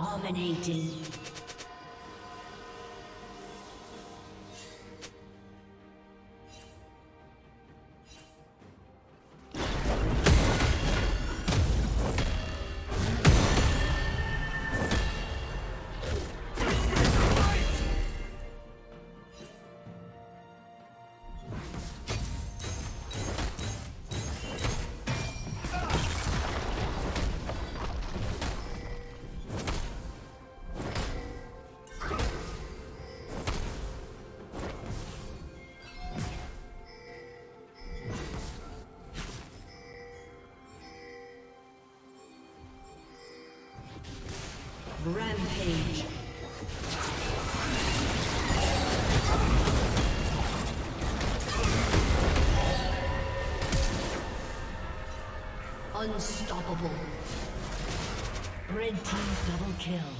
Dominating. Rampage. Unstoppable. Red team double kill.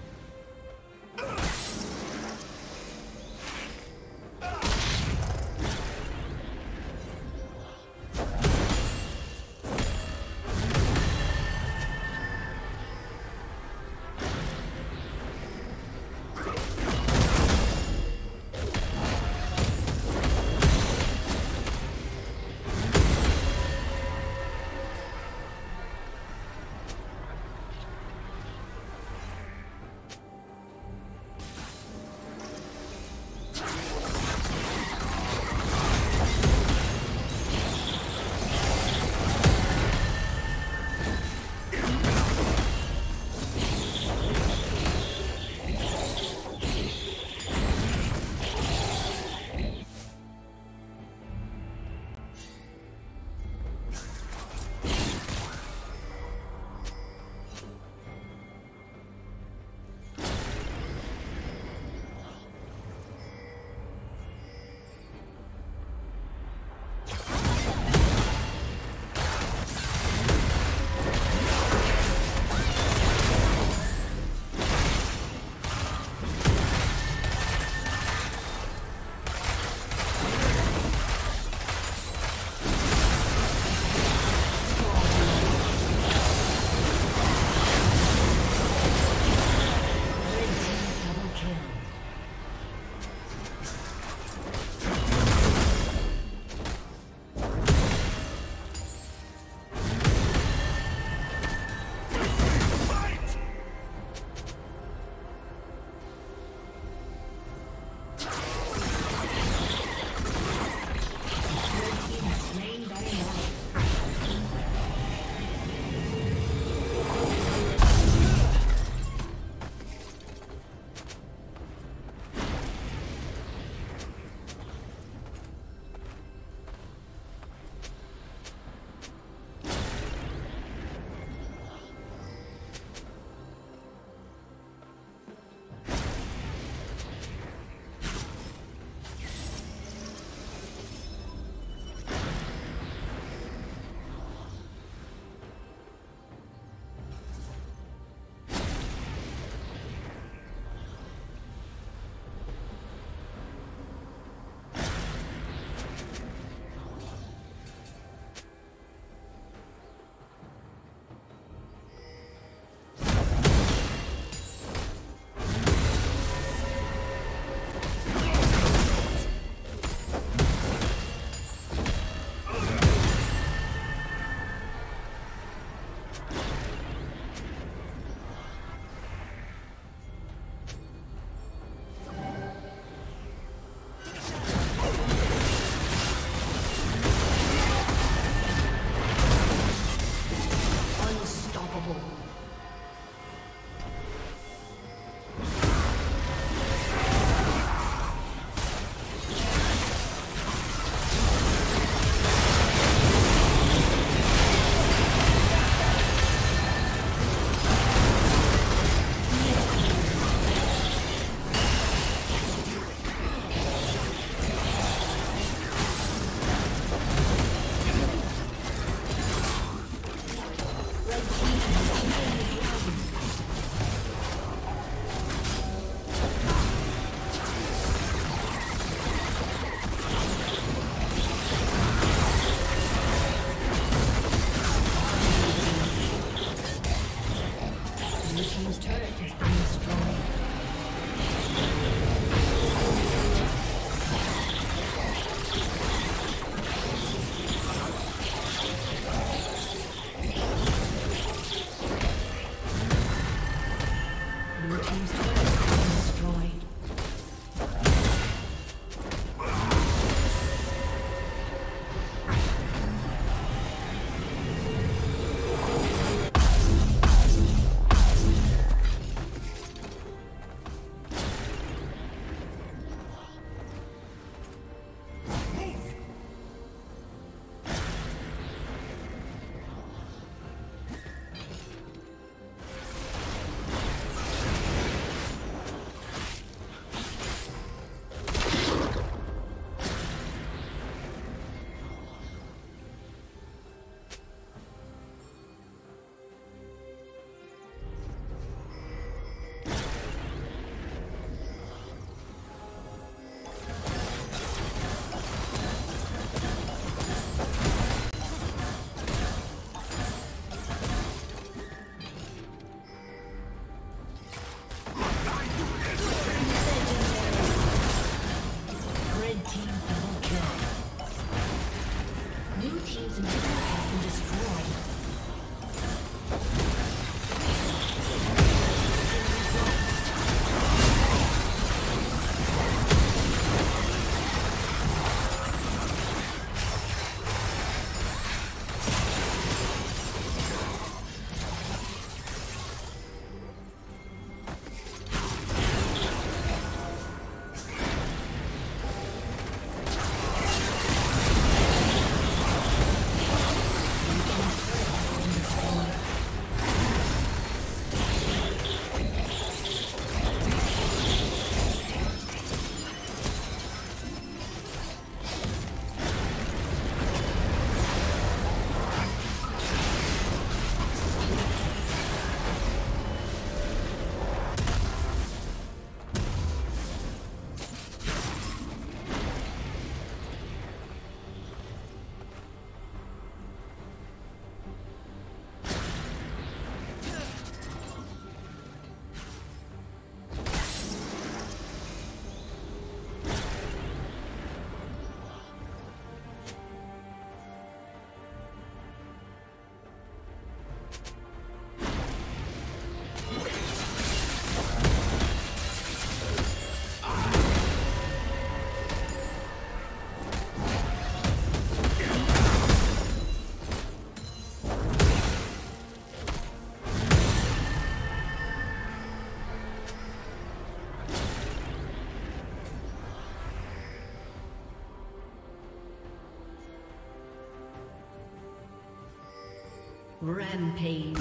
Rampage.